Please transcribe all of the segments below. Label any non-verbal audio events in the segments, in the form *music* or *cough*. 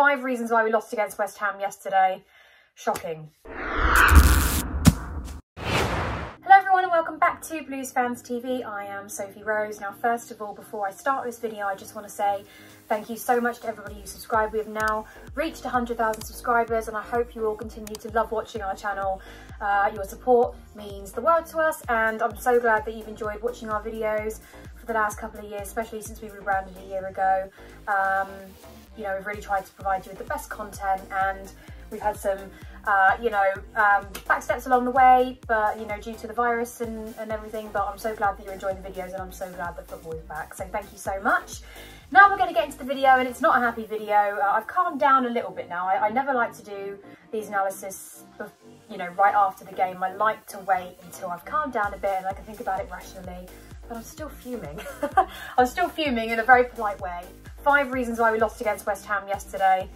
Five reasons why we lost against West Ham yesterday. Shocking. Hello everyone and welcome back to Blues Fans TV. I am Sophie Rose. Now first of all, before I start this video, I just want to say thank you so much to everybody who subscribed. We have now reached 100,000 subscribers and I hope you all continue to love watching our channel. Uh, your support means the world to us and I'm so glad that you've enjoyed watching our videos for the last couple of years, especially since we rebranded a year ago. Um, you know, we've really tried to provide you with the best content and we've had some uh, you know, um, back steps along the way, but you know, due to the virus and, and everything, but I'm so glad that you're enjoying the videos and I'm so glad that football is back. So thank you so much. Now we're going to get into the video and it's not a happy video. Uh, I've calmed down a little bit now. I, I never like to do these analysis, you know, right after the game. I like to wait until I've calmed down a bit and I can think about it rationally, but I'm still fuming. *laughs* I'm still fuming in a very polite way. Five reasons why we lost against West Ham yesterday.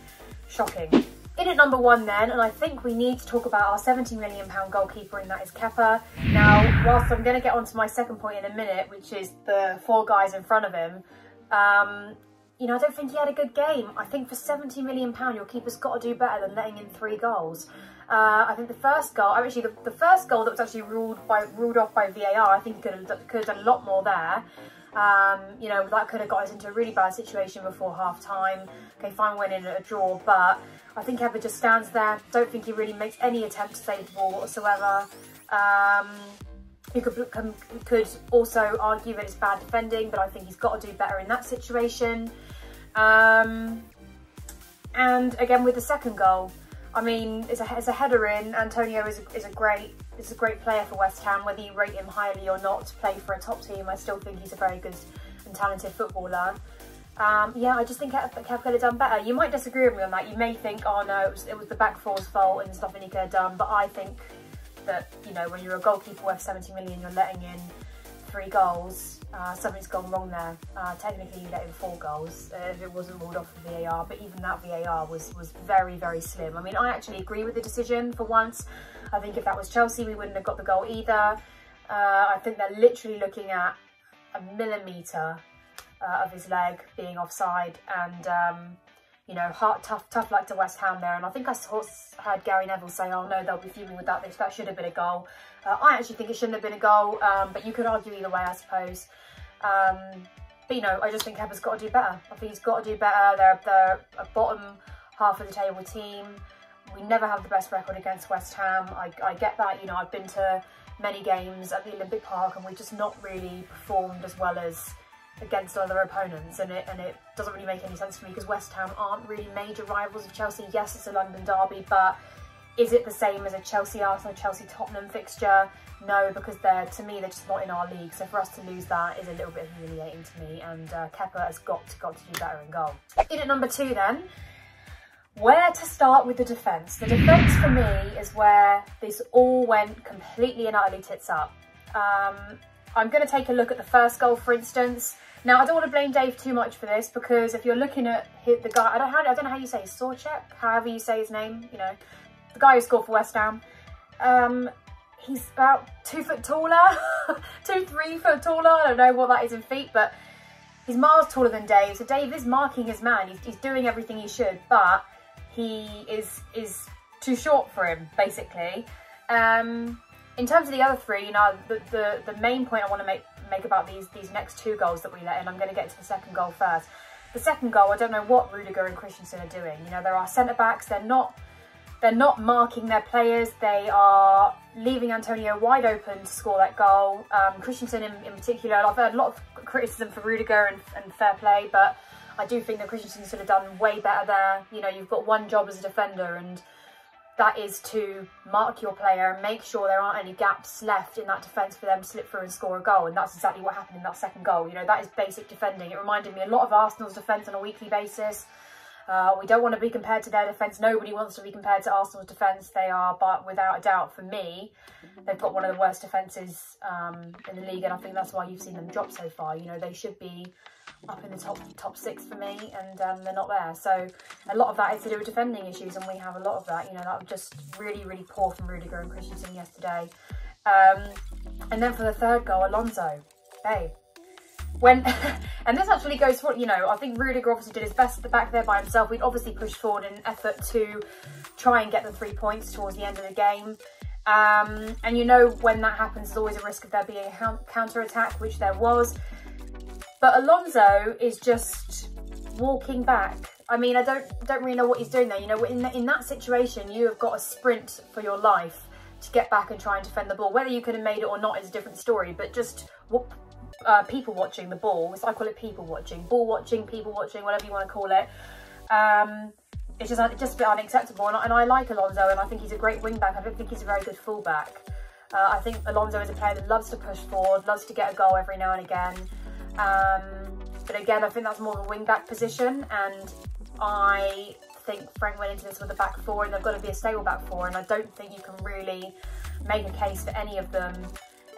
Shocking. In at number one then, and I think we need to talk about our £70 million goalkeeper, and that is Kepa. Now, whilst I'm going to get onto my second point in a minute, which is the four guys in front of him, um, you know, I don't think he had a good game. I think for £70 million, your keeper's got to do better than letting in three goals. Uh, I think the first goal, actually the, the first goal that was actually ruled by ruled off by VAR, I think he could have, could have done a lot more there. Um, you know, that could have got us into a really bad situation before half time. Okay, fine, winning at a draw, but I think Kepa just stands there. Don't think he really makes any attempt to save the ball whatsoever. Um, you could, could also argue that it's bad defending, but I think he's got to do better in that situation. Um, and again with the second goal, I mean, it's a, a header in. Antonio is a, is a great is a great player for West Ham. Whether you rate him highly or not to play for a top team, I still think he's a very good and talented footballer. Um, yeah, I just think Kev, Kev could have done better. You might disagree with me on that. You may think, oh no, it was, it was the back four's fault and stuff and he could have done. But I think that, you know, when you're a goalkeeper worth 70 million, you're letting in three goals. Uh, something's gone wrong there. Uh, technically, you let in four goals uh, if it wasn't ruled off for VAR, but even that VAR was, was very, very slim. I mean, I actually agree with the decision for once. I think if that was Chelsea, we wouldn't have got the goal either. Uh, I think they're literally looking at a millimetre uh, of his leg being offside and um, you know, hard, tough, tough luck to West Ham there. And I think I saw, heard Gary Neville say, oh no, they'll be fuming with that. This, that should have been a goal. Uh, I actually think it shouldn't have been a goal, um, but you could argue either way, I suppose. Um, but, you know, I just think Kepa's got to do better. I think he's got to do better. They're, they're a bottom half of the table team. We never have the best record against West Ham. I, I get that. You know, I've been to many games at the Olympic Park and we've just not really performed as well as against other opponents and it and it doesn't really make any sense to me because West Ham aren't really major rivals of Chelsea. Yes, it's a London derby, but is it the same as a Chelsea Arsenal, Chelsea Tottenham fixture? No, because they're to me they're just not in our league. So for us to lose that is a little bit humiliating to me. And uh, Kepa has got to got to do better in goal. In at number two, then, where to start with the defence? The defence for me is where this all went completely and utterly tits up. Um, I'm going to take a look at the first goal, for instance. Now, I don't want to blame Dave too much for this because if you're looking at the guy, I don't, I don't know how you say his Soucek, however you say his name, you know, the guy who scored for West Ham. Um, he's about two foot taller, *laughs* two, three foot taller. I don't know what that is in feet, but he's miles taller than Dave. So Dave is marking his man. He's, he's doing everything he should, but he is is too short for him, basically. Um, in terms of the other three, you know, the, the, the main point I want to make make about these these next two goals that we let in, I'm going to get to the second goal first. The second goal, I don't know what Rudiger and Christensen are doing. You know, there are centre backs. They're not they're not marking their players. They are leaving Antonio wide open to score that goal. Um, Christensen in, in, particular, I've heard a lot of criticism for Rudiger and, and fair play, but I do think that Christensen should have done way better there. You know, you've got one job as a defender and that is to mark your player and make sure there aren't any gaps left in that defence for them to slip through and score a goal. And that's exactly what happened in that second goal. You know, that is basic defending. It reminded me a lot of Arsenal's defence on a weekly basis. Uh, we don't want to be compared to their defence. Nobody wants to be compared to Arsenal's defence. They are, but without a doubt, for me, they've got one of the worst defences um, in the league. And I think that's why you've seen them drop so far. You know, they should be up in the top top six for me, and um, they're not there. So a lot of that is to do with defending issues, and we have a lot of that. You know, that was just really, really poor from Rudiger and Christensen yesterday. Um, and then for the third goal, Alonso. Hey, when, *laughs* and this actually goes for, you know, I think Rudiger obviously did his best at the back there by himself. We'd obviously pushed forward in an effort to try and get the three points towards the end of the game. Um, and you know, when that happens, there's always a risk of there being a counter attack, which there was. But Alonso is just walking back. I mean, I don't don't really know what he's doing there. You know, in, in that situation, you have got a sprint for your life to get back and try and defend the ball. Whether you could have made it or not is a different story, but just uh, people watching the ball, So I call it people watching, ball watching, people watching, whatever you want to call it. Um, it's just, it's just a bit unacceptable. And I, and I like Alonso and I think he's a great wing back. I don't think he's a very good fullback. Uh, I think Alonso is a player that loves to push forward, loves to get a goal every now and again. Um, but again, I think that's more of a wing back position. And I think Frank went into this with a back four and they've got to be a stable back four. And I don't think you can really make a case for any of them,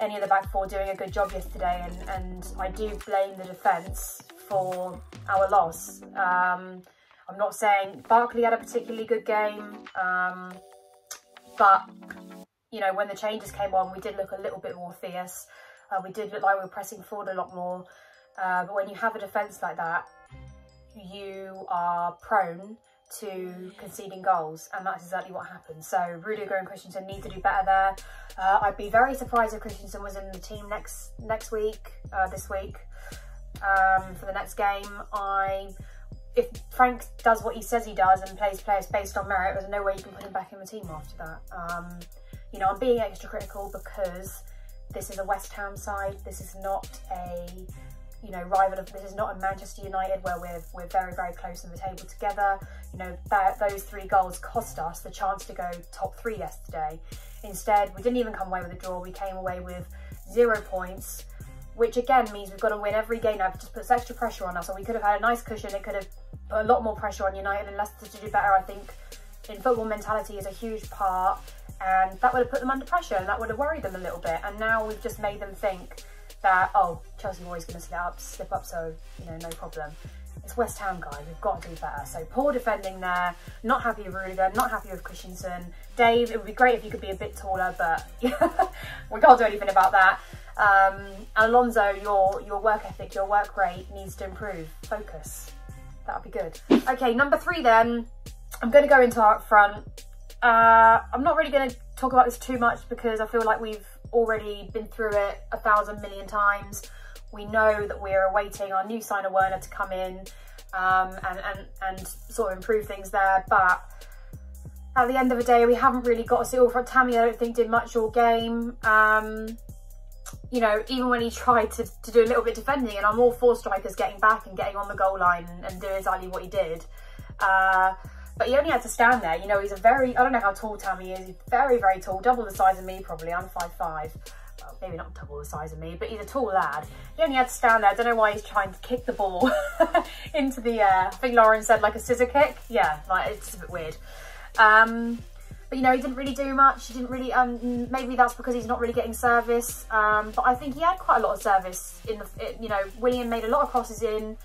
any of the back four doing a good job yesterday. And, and I do blame the defence for our loss. Um, I'm not saying Barkley had a particularly good game, um, but you know, when the changes came on, we did look a little bit more fierce. Uh, we did look like we were pressing forward a lot more. Uh, but when you have a defence like that, you are prone to conceding goals and that's exactly what happened. So Rudiger and Christensen need to do better there. Uh, I'd be very surprised if Christensen was in the team next next week, uh, this week, um, for the next game. I if Frank does what he says he does and plays players based on merit, there's no way you can put him back in the team after that. Um, you know, I'm being extra critical because this is a West Ham side. This is not a, you know, rival of, this is not a Manchester United where we're, we're very, very close in the table together. You know, that, those three goals cost us the chance to go top three yesterday. Instead, we didn't even come away with a draw. We came away with zero points which again means we've got to win every game now. It just puts extra pressure on us. So we could have had a nice cushion. It could have put a lot more pressure on United and Leicester to do better. I think in football mentality is a huge part and that would have put them under pressure and that would have worried them a little bit. And now we've just made them think that, oh, Chelsea are always going to slip up, slip up, so, you know, no problem. It's West Ham, guys. We've got to do better. So poor defending there. Not happy with Rudiger. Not happy with Christensen. Dave, it would be great if you could be a bit taller, but *laughs* we can't do anything about that. Um, Alonso, your, your work ethic, your work rate needs to improve. Focus. That would be good. Okay, number three then. I'm going to go into our front. Uh, I'm not really going to talk about this too much because I feel like we've already been through it a thousand million times. We know that we're awaiting our new signer Werner to come in um, and, and, and sort of improve things there. But at the end of the day, we haven't really got a see all front. Tammy, I don't think, did much all game. Um, you know, even when he tried to, to do a little bit defending, and I'm all for strikers getting back and getting on the goal line and, and doing exactly what he did. Uh, but he only had to stand there. You know, he's a very, I don't know how tall Tammy is. He's very, very tall, double the size of me probably. I'm 5'5". Well, maybe not double the size of me, but he's a tall lad. He only had to stand there. I don't know why he's trying to kick the ball *laughs* into the air. I think Lauren said like a scissor kick. Yeah, like it's a bit weird. Um, but you know, he didn't really do much. He didn't really, um, maybe that's because he's not really getting service. Um, but I think he had quite a lot of service in the, it, you know, Willian made a lot of crosses in.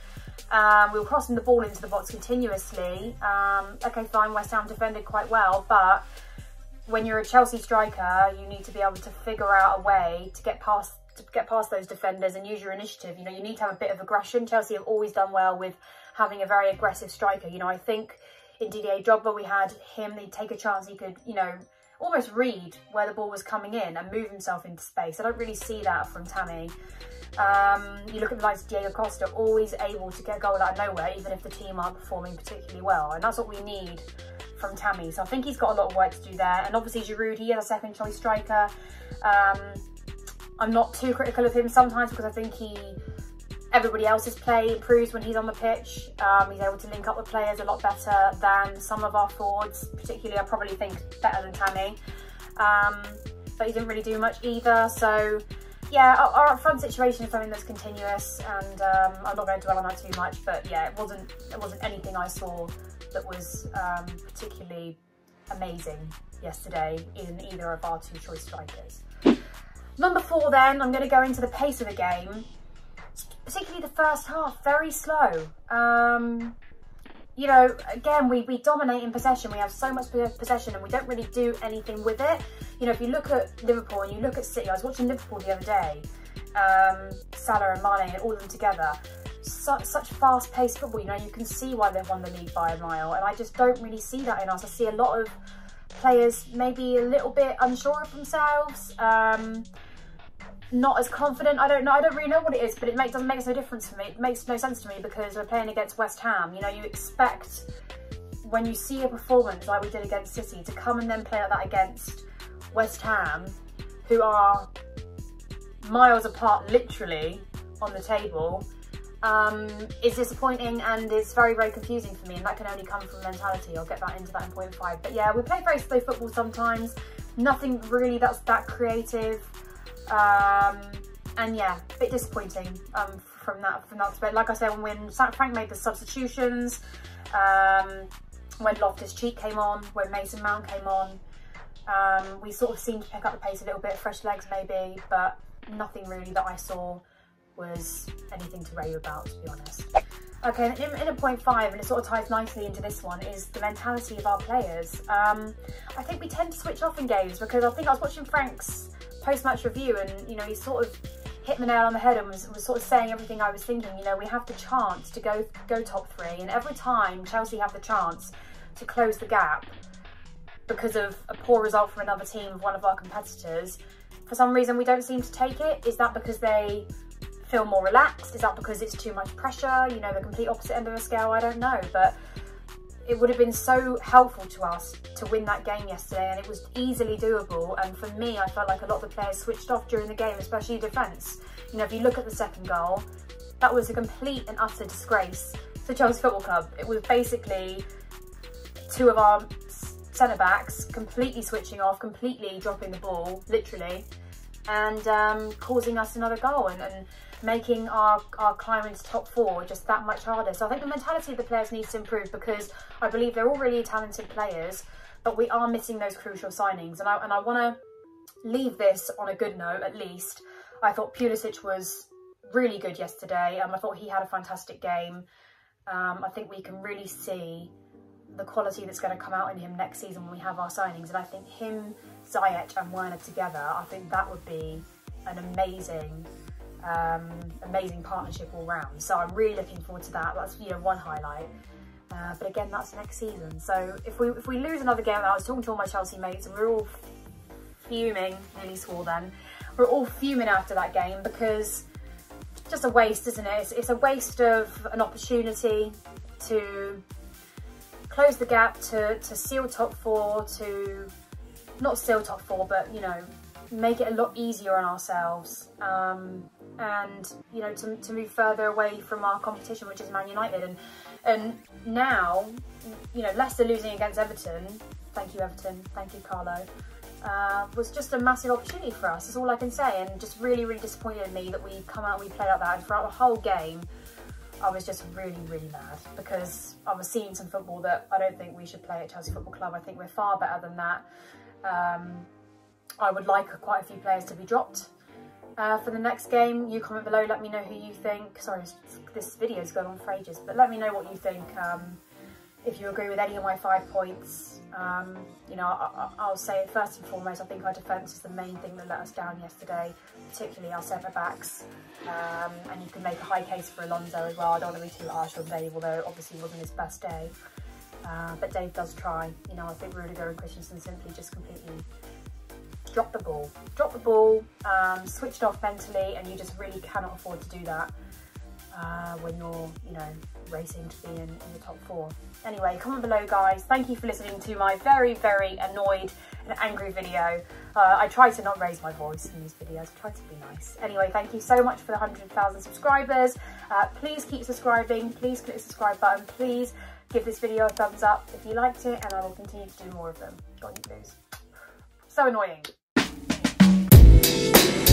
Um, we were crossing the ball into the box continuously. Um, okay, fine, West Ham defended quite well, but when you're a Chelsea striker, you need to be able to figure out a way to get past to get past those defenders and use your initiative. You know, you need to have a bit of aggression. Chelsea have always done well with having a very aggressive striker. You know, I think in Didier Drogba, we had him, he'd take a chance, he could, you know, almost read where the ball was coming in and move himself into space. I don't really see that from Tammy. Um, you look at the likes of Diego Costa, always able to get a goal out of nowhere, even if the team aren't performing particularly well. And that's what we need from Tammy. So I think he's got a lot of work to do there. And obviously Giroud, he is a second choice striker. Um, I'm not too critical of him sometimes because I think he everybody else's play improves when he's on the pitch. Um, he's able to link up with players a lot better than some of our forwards, particularly I probably think better than Tammy. Um, but he didn't really do much either. So yeah, our, our situation is something that's continuous and um, I'm not going to dwell on that too much, but yeah, it wasn't, it wasn't anything I saw that was um, particularly amazing yesterday in either of our two choice strikers. Number four then, I'm going to go into the pace of the game particularly the first half, very slow. Um, you know, again, we, we dominate in possession. We have so much possession and we don't really do anything with it. You know, if you look at Liverpool and you look at City, I was watching Liverpool the other day um, Salah and Mane and all of them together. Such, such fast-paced football, you know, you can see why they've won the league by a mile. And I just don't really see that in us. I see a lot of players maybe a little bit unsure of themselves. Um, not as confident. I don't know. I don't really know what it is, but it make, doesn't make no difference for me. It makes no sense to me because we're playing against West Ham. You know, you expect when you see a performance like we did against City to come and then play like that against West Ham, who are miles apart literally on the table, um, is disappointing and it's very, very confusing for me. And that can only come from mentality. I'll get that into that in point five. But yeah, we play very slow football sometimes. Nothing really that's that creative. Um, and yeah, a bit disappointing um, from that from that perspective. Like I said, when Frank made the substitutions, um, when Loftus Cheek came on, when Mason Mount came on, um, we sort of seemed to pick up the pace a little bit, fresh legs maybe, but nothing really that I saw was anything to rave about, to be honest. Okay, in, in a point five, and it sort of ties nicely into this one, is the mentality of our players. Um, I think we tend to switch off in games because I think I was watching Frank's post-match review and, you know, he sort of hit the nail on the head and was, was sort of saying everything I was thinking. You know, we have the chance to go go top three and every time Chelsea have the chance to close the gap because of a poor result from another team of one of our competitors, for some reason we don't seem to take it. Is that because they feel more relaxed? Is that because it's too much pressure? You know, the complete opposite end of the scale, I don't know. But it would have been so helpful to us to win that game yesterday and it was easily doable. And for me I felt like a lot of the players switched off during the game especially defence. You know if you look at the second goal that was a complete and utter disgrace to Chelsea Football Club. It was basically two of our centre backs completely switching off completely dropping the ball literally and um, causing us another goal. And, and making our, our climb into top four just that much harder. So I think the mentality of the players needs to improve because I believe they're all really talented players, but we are missing those crucial signings. And I, and I want to leave this on a good note, at least. I thought Pulisic was really good yesterday. Um, I thought he had a fantastic game. Um, I think we can really see the quality that's going to come out in him next season when we have our signings. And I think him, Ziyech and Werner together, I think that would be an amazing um, amazing partnership all round. So I'm really looking forward to that. That's you know one highlight. Uh, but again, that's next season. So if we if we lose another game, I was talking to all my Chelsea mates, and we are all fuming. Nearly swore then. We're all fuming after that game because just a waste, isn't it? It's, it's a waste of an opportunity to close the gap, to to seal top four, to not seal top four, but you know make it a lot easier on ourselves. Um, and you know to, to move further away from our competition which is Man United. And and now you know Leicester losing against Everton thank you Everton thank you Carlo uh, was just a massive opportunity for us. That's all I can say. And just really really disappointed me that we come out and we played like that. And throughout the whole game I was just really really mad because I was seeing some football that I don't think we should play at Chelsea Football Club. I think we're far better than that. Um, I would like quite a few players to be dropped uh, for the next game, you comment below, let me know who you think. Sorry, this video's gone on for ages, but let me know what you think. Um, if you agree with any of my five points, um, you know, I, will say first and foremost, I think our defence is the main thing that let us down yesterday, particularly our centre backs. Um, and you can make a high case for Alonso as well. I don't want to be too harsh on Dave, although obviously it wasn't his best day. Uh, but Dave does try. You know, I think Rudiger and Christensen simply just completely drop the ball. Drop the ball, um, switched off mentally, and you just really cannot afford to do that uh, when you're, you know, racing to be in, in, the top four. Anyway, comment below, guys. Thank you for listening to my very, very annoyed and angry video. Uh, I try to not raise my voice in these videos. I try to be nice. Anyway, thank you so much for the 100,000 subscribers. Uh, please keep subscribing. Please click the subscribe button. Please give this video a thumbs up if you liked it, and I will continue to do more of them. Got you, blues. So annoying you.